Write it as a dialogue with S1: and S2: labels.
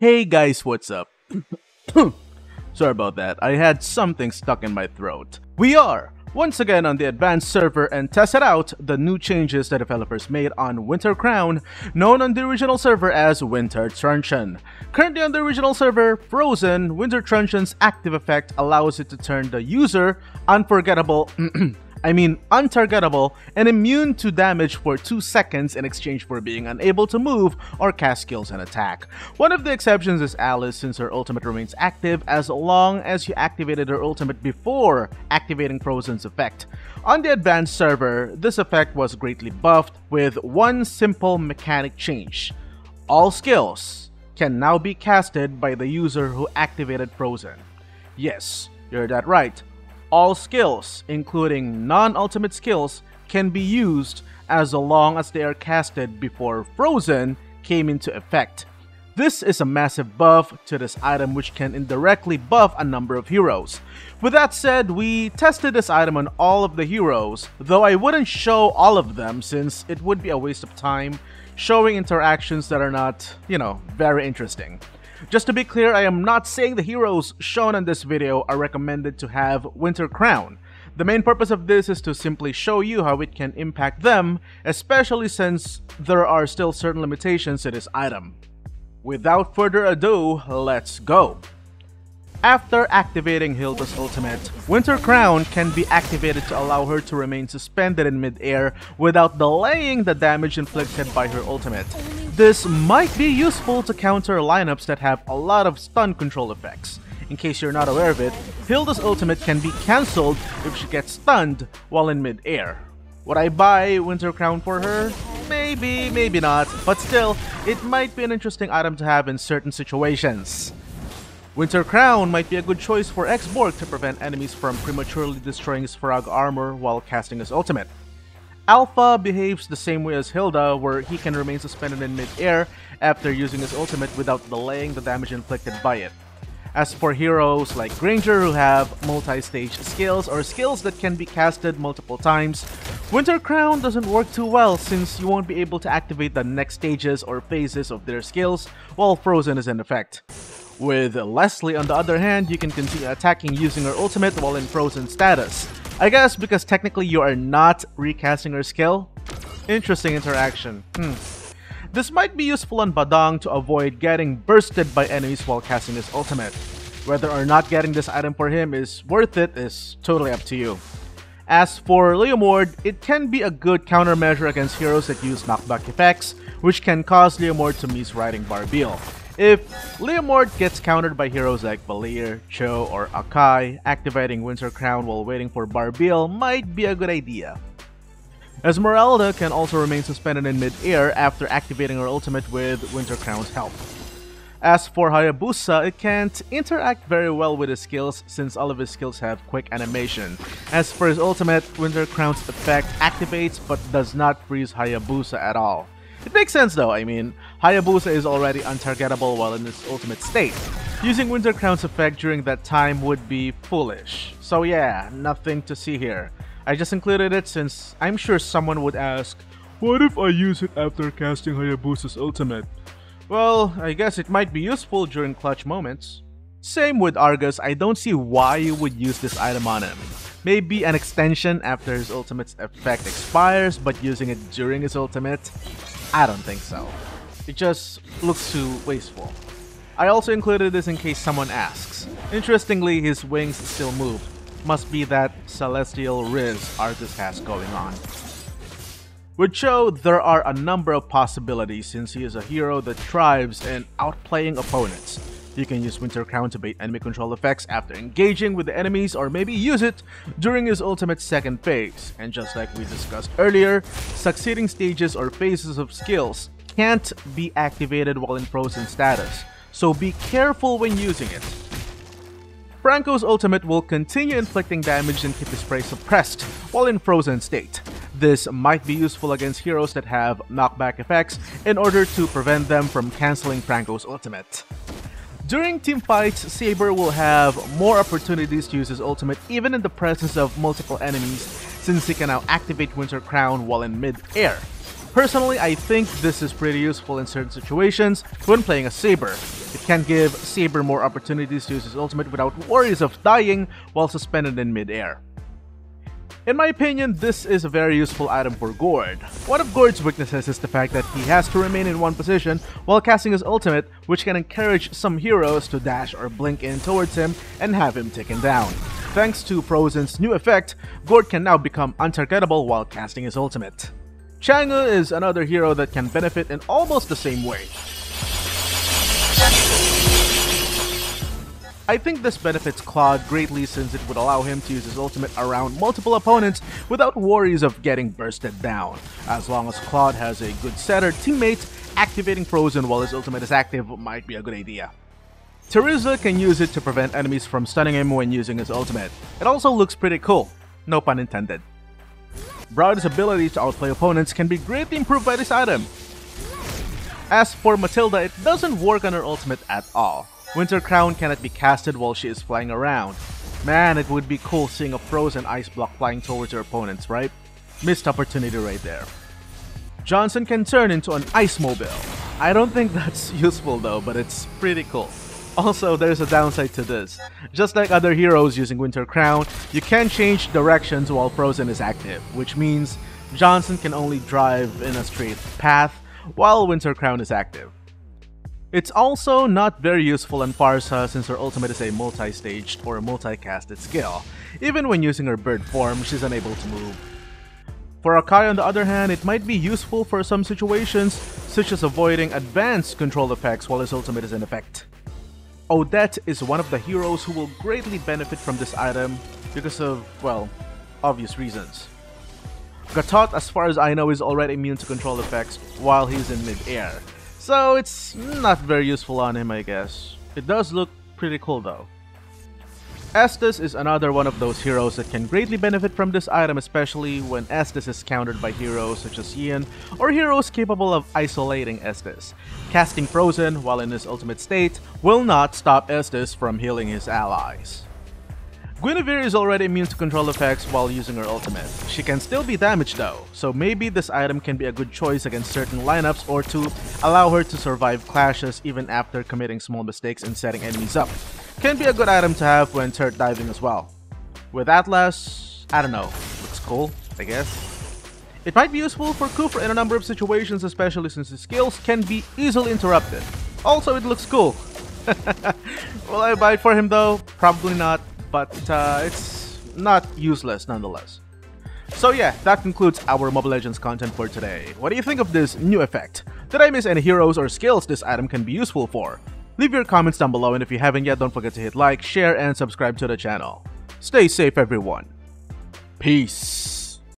S1: Hey guys, what's up? Sorry about that, I had something stuck in my throat. We are once again on the advanced server and tested out the new changes the developers made on Winter Crown, known on the original server as Winter Truncheon. Currently on the original server, Frozen, Winter Truncheon's active effect allows it to turn the user unforgettable I mean untargetable and immune to damage for 2 seconds in exchange for being unable to move or cast skills and attack. One of the exceptions is Alice since her ultimate remains active as long as you activated her ultimate before activating Frozen's effect. On the advanced server, this effect was greatly buffed with one simple mechanic change. All skills can now be casted by the user who activated Frozen. Yes, you heard that right all skills, including non-ultimate skills, can be used as long as they are casted before Frozen came into effect. This is a massive buff to this item which can indirectly buff a number of heroes. With that said, we tested this item on all of the heroes, though I wouldn't show all of them since it would be a waste of time showing interactions that are not, you know, very interesting. Just to be clear, I am not saying the heroes shown in this video are recommended to have Winter Crown. The main purpose of this is to simply show you how it can impact them, especially since there are still certain limitations to this item. Without further ado, let's go! After activating Hilda's ultimate, Winter Crown can be activated to allow her to remain suspended in mid-air without delaying the damage inflicted by her ultimate. This might be useful to counter lineups that have a lot of stun control effects. In case you're not aware of it, Hilda's ultimate can be cancelled if she gets stunned while in mid-air. Would I buy Winter Crown for her? Maybe, maybe not, but still, it might be an interesting item to have in certain situations. Winter Crown might be a good choice for X-Borg to prevent enemies from prematurely destroying his frog armor while casting his ultimate. Alpha behaves the same way as Hilda, where he can remain suspended in mid-air after using his ultimate without delaying the damage inflicted by it. As for heroes like Granger who have multi-stage skills or skills that can be casted multiple times, Winter Crown doesn't work too well since you won't be able to activate the next stages or phases of their skills while Frozen is in effect. With Leslie on the other hand, you can continue attacking using her ultimate while in frozen status. I guess because technically you are not recasting her skill? Interesting interaction. Hmm. This might be useful on Badang to avoid getting bursted by enemies while casting his ultimate. Whether or not getting this item for him is worth it is totally up to you. As for Leomord, it can be a good countermeasure against heroes that use knockback effects, which can cause Leomord to miss riding Barbiel. If Leomord gets countered by heroes like Valir, Chou, or Akai, activating Winter Crown while waiting for Barbiel might be a good idea. Esmeralda can also remain suspended in mid-air after activating her ultimate with Winter Crown's help. As for Hayabusa, it can't interact very well with his skills since all of his skills have quick animation. As for his ultimate, Winter Crown's effect activates but does not freeze Hayabusa at all. It makes sense though, I mean, Hayabusa is already untargetable while in its ultimate state. Using Winter Crown's effect during that time would be foolish. So yeah, nothing to see here. I just included it since I'm sure someone would ask, what if I use it after casting Hayabusa's ultimate? Well, I guess it might be useful during clutch moments. Same with Argus, I don't see why you would use this item on him. Maybe an extension after his ultimate's effect expires, but using it during his ultimate? I don't think so. It just looks too wasteful. I also included this in case someone asks. Interestingly, his wings still move. Must be that celestial riz Argus has going on. With Chou, there are a number of possibilities since he is a hero that thrives in outplaying opponents. You can use Winter Crown to bait enemy control effects after engaging with the enemies or maybe use it during his ultimate second phase. And just like we discussed earlier, succeeding stages or phases of skills can't be activated while in frozen status, so be careful when using it. Franco's ultimate will continue inflicting damage and keep his prey suppressed while in frozen state. This might be useful against heroes that have knockback effects in order to prevent them from cancelling Franco's ultimate. During team fights, Saber will have more opportunities to use his ultimate even in the presence of multiple enemies since he can now activate Winter Crown while in mid-air. Personally, I think this is pretty useful in certain situations when playing a Saber. It can give Saber more opportunities to use his ultimate without worries of dying while suspended in midair. In my opinion, this is a very useful item for Gord. One of Gord's weaknesses is the fact that he has to remain in one position while casting his ultimate, which can encourage some heroes to dash or blink in towards him and have him taken down. Thanks to Frozen's new effect, Gord can now become untargetable while casting his ultimate. Chang'e is another hero that can benefit in almost the same way. I think this benefits Claude greatly since it would allow him to use his ultimate around multiple opponents without worries of getting bursted down. As long as Claude has a good setter teammate, activating Frozen while his ultimate is active might be a good idea. Terizla can use it to prevent enemies from stunning him when using his ultimate. It also looks pretty cool, no pun intended. Brody's ability to outplay opponents can be greatly improved by this item. As for Matilda, it doesn't work on her ultimate at all. Winter Crown cannot be casted while she is flying around. Man, it would be cool seeing a frozen ice block flying towards her opponents, right? Missed opportunity right there. Johnson can turn into an ice mobile. I don't think that's useful though, but it's pretty cool. Also, there's a downside to this. Just like other heroes using Winter Crown, you can change directions while Frozen is active, which means Johnson can only drive in a straight path while Winter Crown is active. It's also not very useful in Pharsa since her ultimate is a multi-staged or multi-casted skill. Even when using her bird form, she's unable to move. For Akai on the other hand, it might be useful for some situations, such as avoiding advanced control effects while his ultimate is in effect. Odette is one of the heroes who will greatly benefit from this item because of, well, obvious reasons. Gatot, as far as I know, is already immune to control effects while he's in mid-air, so it's not very useful on him I guess. It does look pretty cool though. Estes is another one of those heroes that can greatly benefit from this item especially when Estes is countered by heroes such as Ian or heroes capable of isolating Estes. Casting Frozen while in his ultimate state will not stop Estus from healing his allies. Guinevere is already immune to control effects while using her ultimate. She can still be damaged though, so maybe this item can be a good choice against certain lineups or to allow her to survive clashes even after committing small mistakes and setting enemies up. Can be a good item to have when turret diving as well. With Atlas, I don't know, looks cool, I guess. It might be useful for Khufra in a number of situations, especially since his skills can be easily interrupted. Also, it looks cool. Will I buy it for him though? Probably not, but uh, it's not useless nonetheless. So yeah, that concludes our Mobile Legends content for today. What do you think of this new effect? Did I miss any heroes or skills this item can be useful for? Leave your comments down below and if you haven't yet, don't forget to hit like, share, and subscribe to the channel. Stay safe everyone. Peace.